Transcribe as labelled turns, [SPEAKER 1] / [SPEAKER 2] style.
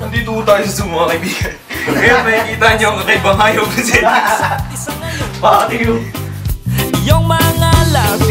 [SPEAKER 1] nandito po tayo sa mga kaibigan. Ngayon, makikita niyo ang kakaibang hayop na si Bakit yun?
[SPEAKER 2] Iyong mga labi